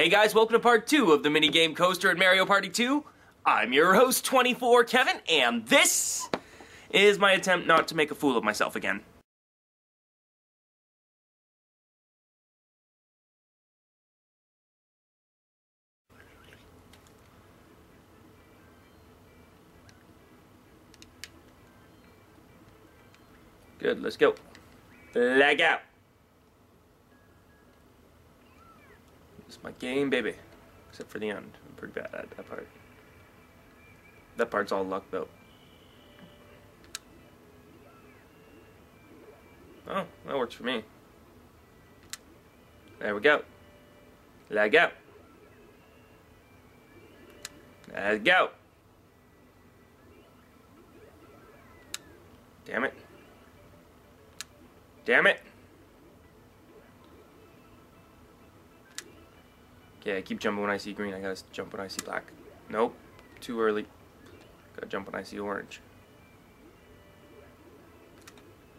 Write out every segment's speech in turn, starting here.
Hey guys, welcome to part 2 of the minigame coaster at Mario Party 2. I'm your host, 24 Kevin, and this is my attempt not to make a fool of myself again. Good, let's go. Leg out. My game, baby. Except for the end. I'm pretty bad at that part. That part's all luck, though. Oh, that works for me. There we go. Leg out. Let's go. Damn it. Damn it. Okay, I keep jumping when I see green. I gotta jump when I see black. Nope. Too early. Gotta jump when I see orange.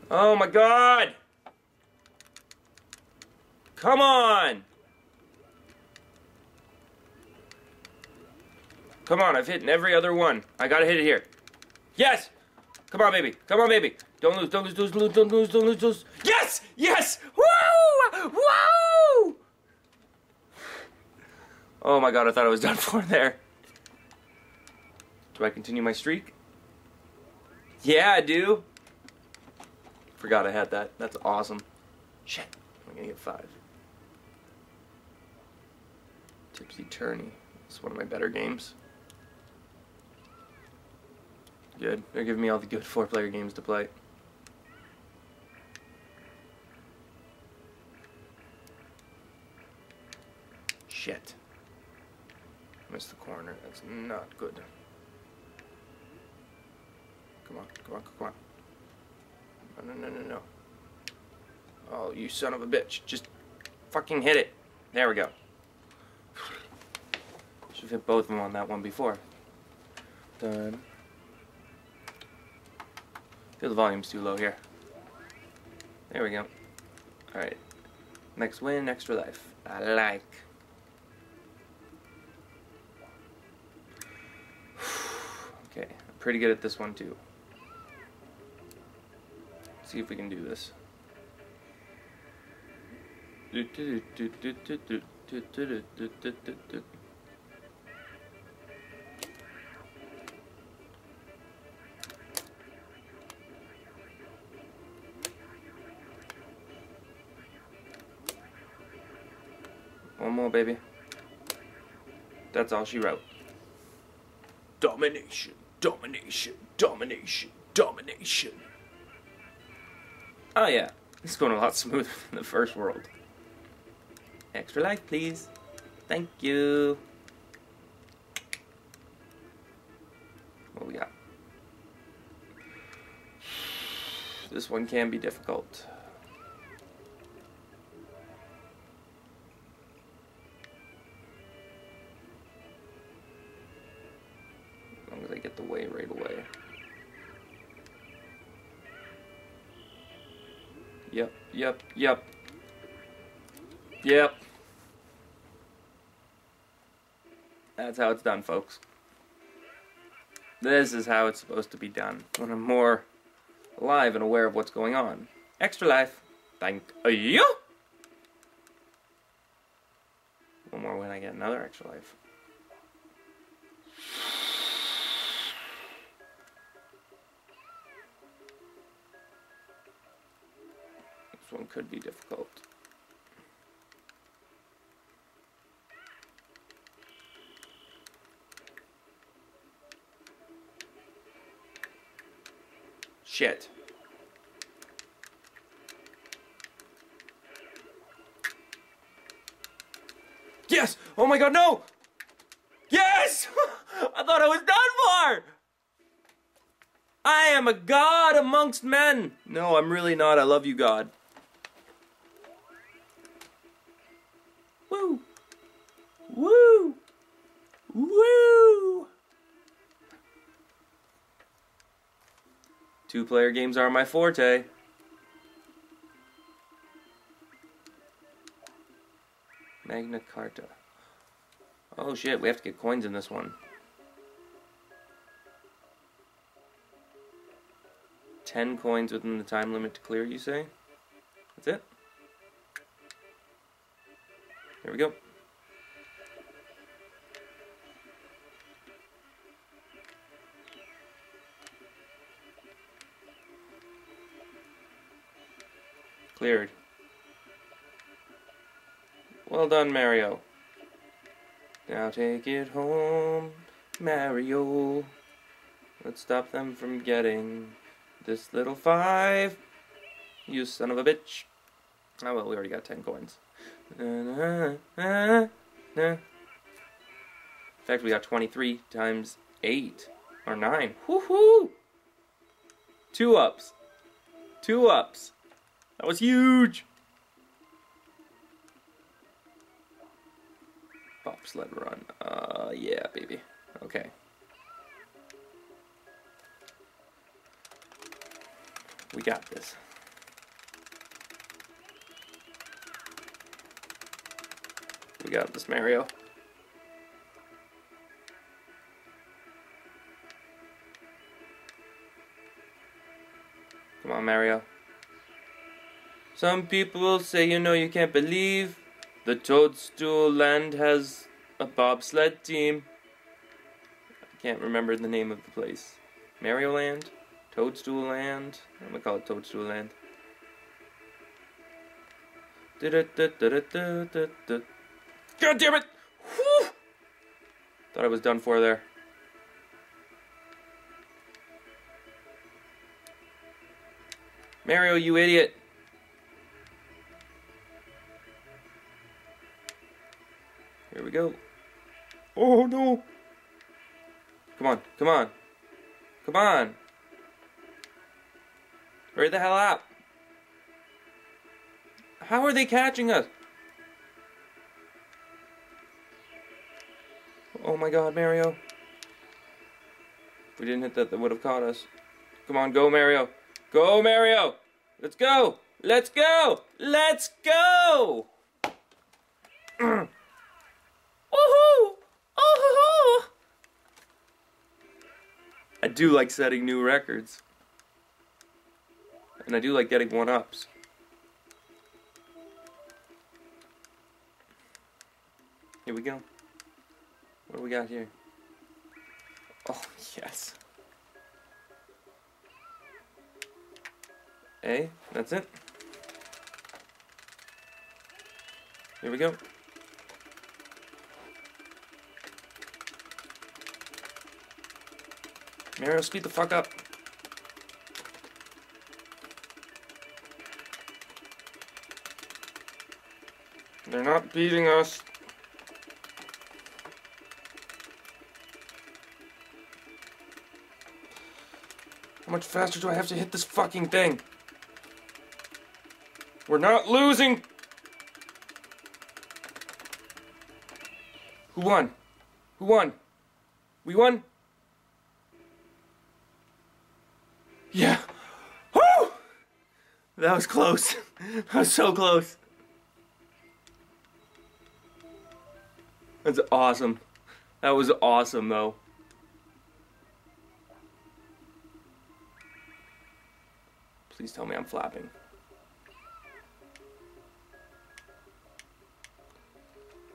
Oh my god! Come on! Come on, I've hit every other one. I gotta hit it here. Yes! Come on, baby. Come on, baby. Don't lose, don't lose, don't lose, don't lose, don't lose, don't lose. Yes! Yes! Woo! Woo! Oh my god, I thought I was done for there. Do I continue my streak? Yeah, I do. Forgot I had that. That's awesome. Shit. I'm gonna get five. Tipsy Tourney. It's one of my better games. Good. They're giving me all the good four-player games to play. Shit. The corner. That's not good. Come on, come on, come on. No, no, no, no, no. Oh, you son of a bitch. Just fucking hit it. There we go. Should have hit both of them on that one before. Done. Feel the volume's too low here. There we go. Alright. Next win, extra life. I like. Pretty good at this one too. Let's see if we can do this. One more, baby. That's all she wrote. Domination, domination, domination, domination. Oh yeah, it's going a lot smoother than the first world. Extra life, please. Thank you. What we got? This one can be difficult. Yep, yep, yep. That's how it's done, folks. This is how it's supposed to be done. When I'm more alive and aware of what's going on. Extra life. Thank you. One more when I get another extra life. One could be difficult. Shit. Yes! Oh my god, no! Yes! I thought I was done for! I am a god amongst men! No, I'm really not. I love you, God. Woo! Woo! Woo! Two player games are my forte. Magnet Carta. Oh shit, we have to get coins in this one. Ten coins within the time limit to clear, you say? Here we go. Cleared. Well done, Mario. Now take it home, Mario. Let's stop them from getting this little five. You son of a bitch. Oh well, we already got ten coins. In fact, we got 23 times 8. Or 9. Woohoo! Two ups. Two ups. That was huge! Bobsled run. Uh, yeah, baby. Okay. We got this. Got this, Mario. Come on, Mario. Some people say, you know, you can't believe the Toadstool Land has a bobsled team. I can't remember the name of the place. Mario Land? Toadstool Land? I'm gonna call it Toadstool Land. God damn it! Whew! Thought I was done for there. Mario, you idiot! Here we go. Oh no! Come on, come on. Come on! Hurry the hell up! How are they catching us? Oh my god, Mario. If we didn't hit that, that would have caught us. Come on, go, Mario. Go, Mario! Let's go! Let's go! Let's go! Woohoo! Oh, I do like setting new records. And I do like getting one-ups. Here we go. What do we got here? Oh, yes. A, that's it. Here we go. Mario, speed the fuck up. They're not beating us. How much faster do I have to hit this fucking thing? We're not losing! Who won? Who won? We won? Yeah. Woo! That was close. that was so close. That's awesome. That was awesome, though. Please tell me I'm flapping.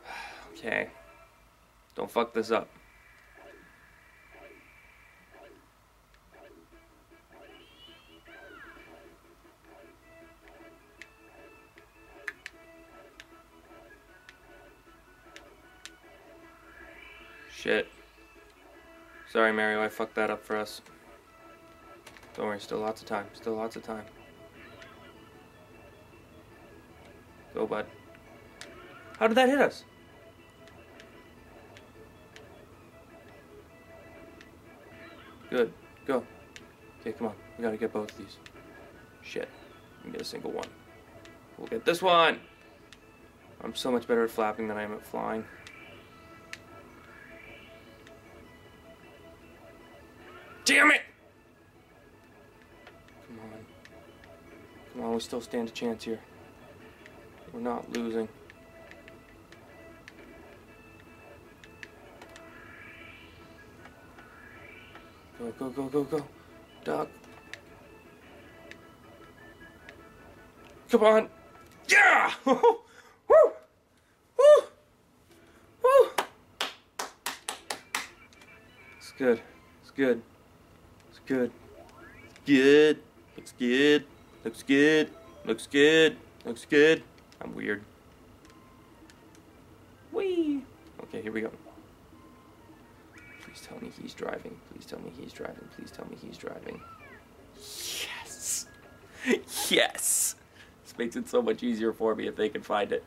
okay. Don't fuck this up. Shit. Sorry, Mario, I fucked that up for us. Don't worry, still lots of time. Still lots of time. Go, bud. How did that hit us? Good. Go. Okay, come on. We gotta get both of these. Shit. We get a single one. We'll get this one! I'm so much better at flapping than I am at flying. Damn it! We still stand a chance here. We're not losing. Go, go, go, go, go. Doc. Come on. Yeah! Woo! Woo! Woo! It's good. It's good. It's good. It's good. It's good. Looks good. Looks good. Looks good. I'm weird. Whee! Okay, here we go. Please tell me he's driving. Please tell me he's driving. Please tell me he's driving. Yes! yes! This makes it so much easier for me if they can find it.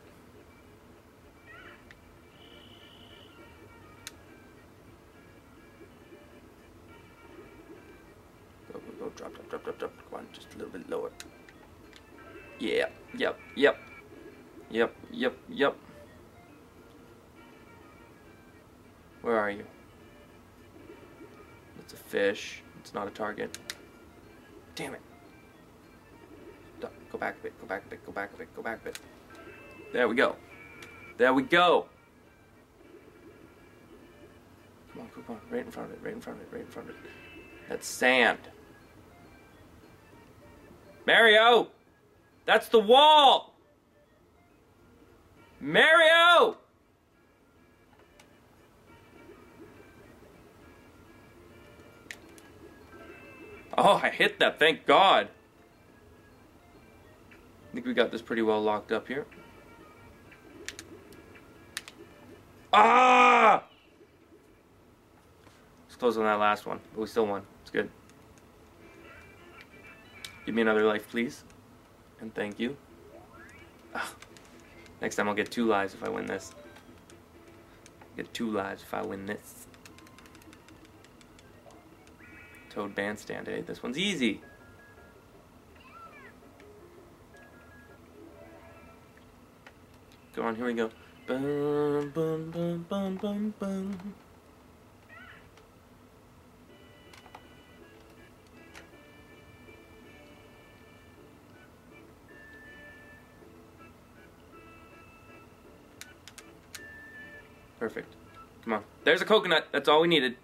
Yep. Where are you? It's a fish. It's not a target. Damn it. Go back a bit, go back a bit, go back a bit, go back a bit. There we go. There we go. Come on, come on, right in front of it, right in front of it, right in front of it. That's sand. Mario! That's the wall! Mario! Oh, I hit that, thank God. I think we got this pretty well locked up here. Ah! Let's close on that last one, but we still won. It's good. Give me another life, please. And thank you. Next time I'll get two lives if I win this. Get two lives if I win this. Toad Bandstand, eh? This one's easy. Go on, here we go. Boom boom bum bum, bum, bum, Perfect. Come on. There's a coconut. That's all we needed.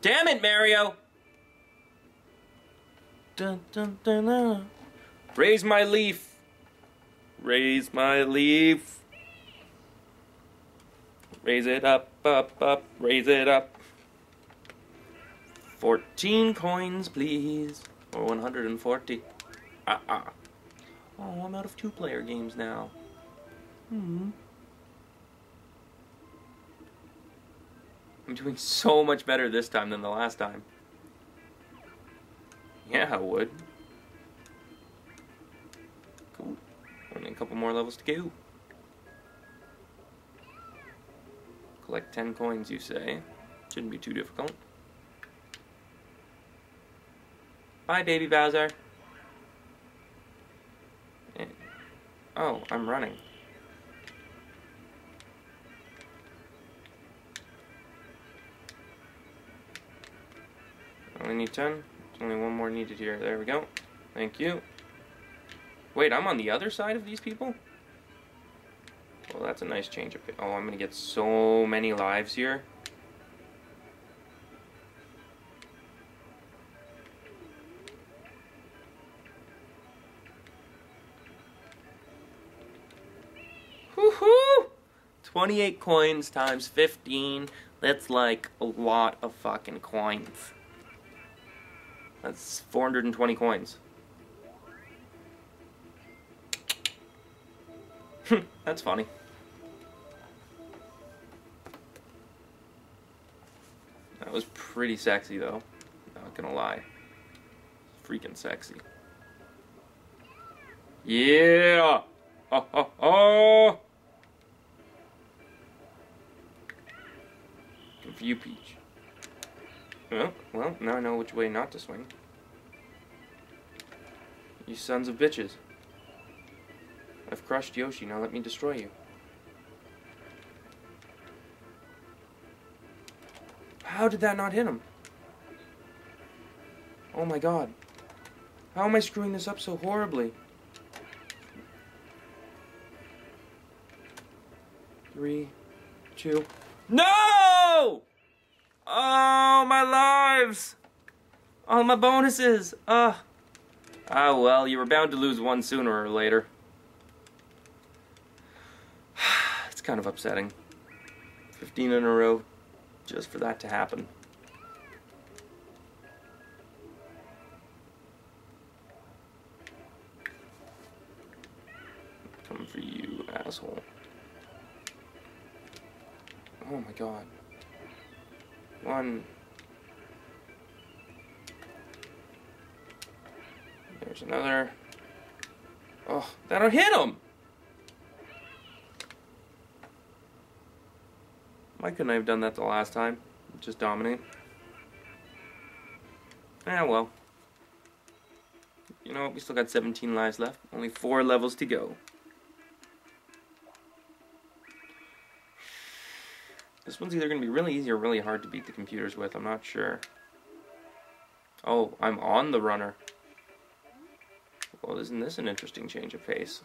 Damn it, Mario! Raise my leaf. Raise my leaf. Raise it up, up, up, raise it up. 14 coins, please. Or 140. Ah, ah. Oh, I'm out of two player games now. Hmm. I'm doing so much better this time than the last time. Yeah, I would. Cool. Only a couple more levels to go. Collect 10 coins, you say. Shouldn't be too difficult. Bye, baby Bowser. Eh. Oh, I'm running. Only need 10. There's only one more needed here. There we go. Thank you. Wait, I'm on the other side of these people? Well, that's a nice change of... Oh, I'm going to get so many lives here. Woohoo! 28 coins times 15. That's like a lot of fucking coins. That's 420 coins. That's funny. That was pretty sexy though. Not gonna lie. Freaking sexy. Yeah! Oh, oh, oh! You, Peach. Well, now I know which way not to swing. You sons of bitches. I've crushed Yoshi, now let me destroy you. How did that not hit him? Oh my god. How am I screwing this up so horribly? Three, two. No! Oh, my lives! All my bonuses! Ah. Ah, well, you were bound to lose one sooner or later. it's kind of upsetting. 15 in a row, just for that to happen. Coming for you, asshole. Oh my god. One. There's another. Oh, that'll hit him! Why couldn't I have done that the last time? Just dominate. Ah, well. You know what? We still got 17 lives left. Only four levels to go. This one's either going to be really easy or really hard to beat the computers with. I'm not sure. Oh, I'm on the runner. Well, isn't this an interesting change of pace?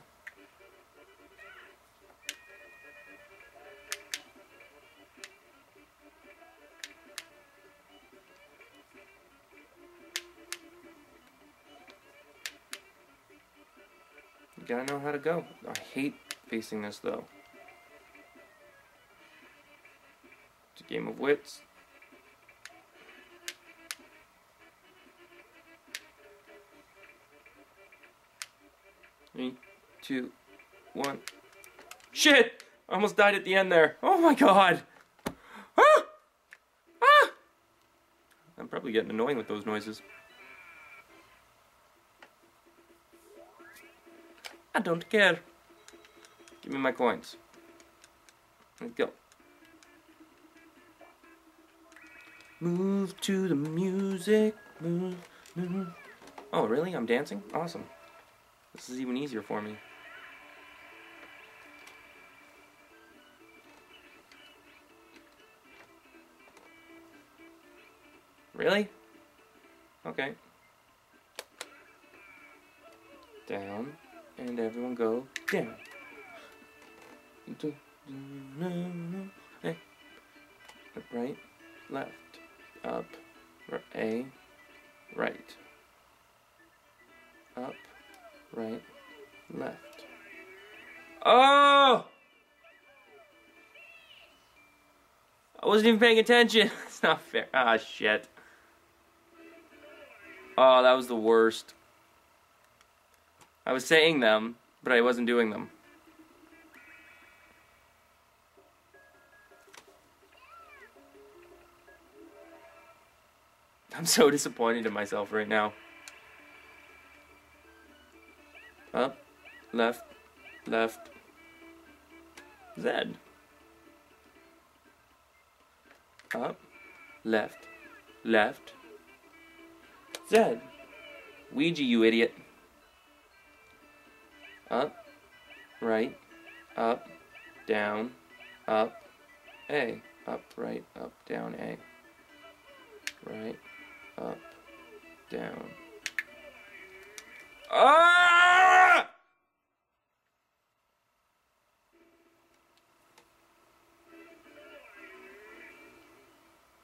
Gotta know how to go. I hate facing this though. It's a game of wits. Three, two, one. Shit! I almost died at the end there. Oh my god! Ah! Ah! I'm probably getting annoying with those noises. I don't care. Give me my coins. Let's go. Move to the music. Move, move. Oh, really? I'm dancing? Awesome. This is even easier for me. Really? Okay. Down. And everyone go down. Right. Left. Up. A. Right. Up right, left. Oh! I wasn't even paying attention. it's not fair. Ah, shit. Oh, that was the worst. I was saying them, but I wasn't doing them. I'm so disappointed in myself right now. Up, left, left, Z. Up, left, left, Z. Ouija, you idiot. Up, right, up, down, up, A. Up, right, up, down, A. Right, up, down. Ah!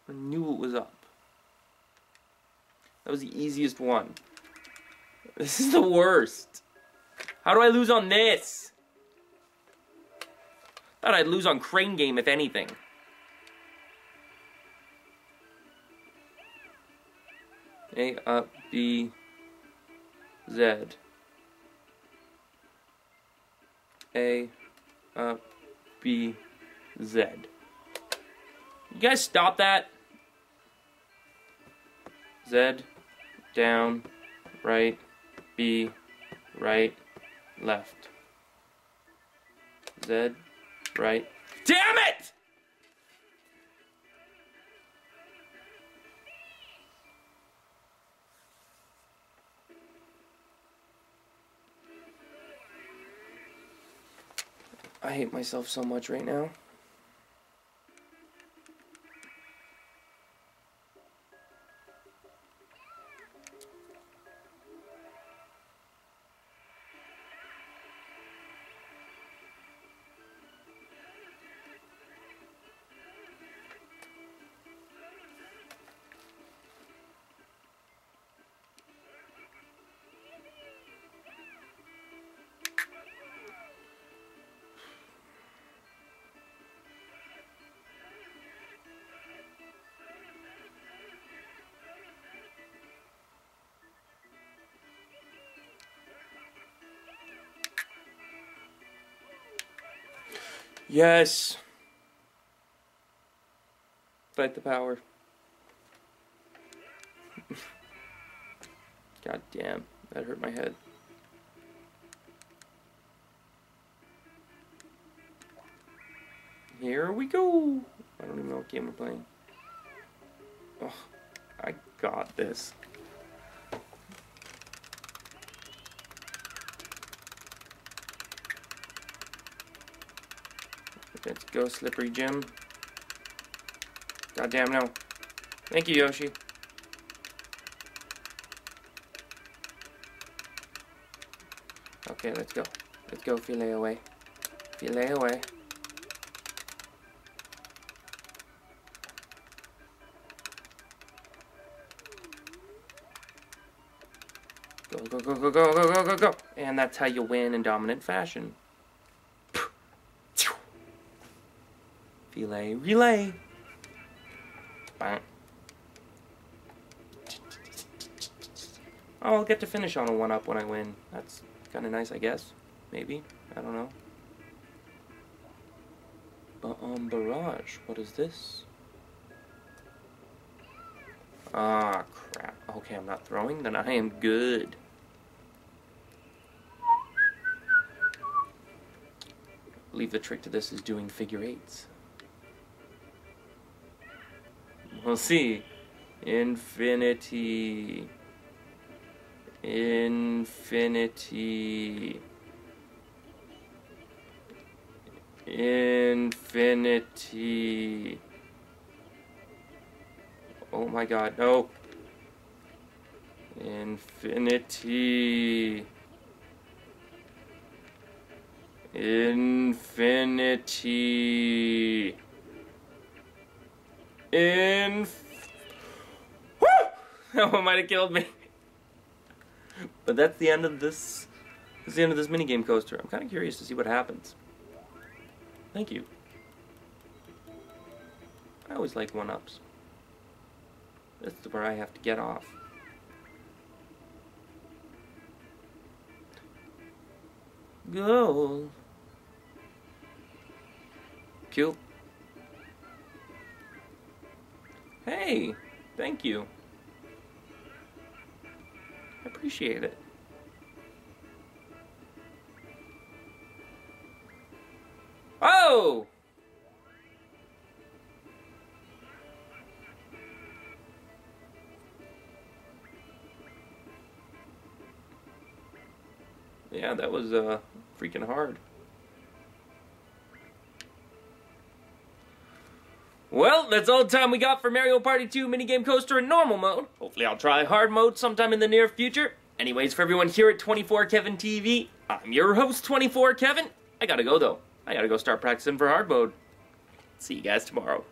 I knew it was up. That was the easiest one. This is the worst. How do I lose on this? Thought I'd lose on Crane Game, if anything. A, up, B, Z. A, up, B, Z. You guys stop that? Z, down, right, B, right, left. Z, right. Damn it! I hate myself so much right now. Yes. Fight the power. God damn, that hurt my head. Here we go. I don't even know what game we're playing. Oh, I got this. Let's go, Slippery Jim. Goddamn no. Thank you, Yoshi. Okay, let's go. Let's go, fillet away. Fillet away. Go, go, go, go, go, go, go, go, go. And that's how you win in dominant fashion. Relay, relay. Oh, I'll get to finish on a one-up when I win. That's kind of nice, I guess. Maybe. I don't know. But um, barrage. What is this? Ah, crap. Okay, I'm not throwing. Then I am good. I believe the trick to this is doing figure eights. We'll see. Infinity. Infinity. Infinity. Oh my god, no. Infinity. Infinity. In. Woo! That one might have killed me. But that's the end of this. That's the end of this minigame coaster. I'm kind of curious to see what happens. Thank you. I always like one-ups. This is where I have to get off. Go. Cool. Hey, thank you. I appreciate it. Oh! Yeah, that was uh, freaking hard. That's all the time we got for Mario Party 2 minigame coaster in normal mode. Hopefully I'll try hard mode sometime in the near future. Anyways, for everyone here at 24Kevin TV, I'm your host, 24Kevin. I gotta go though. I gotta go start practicing for hard mode. See you guys tomorrow.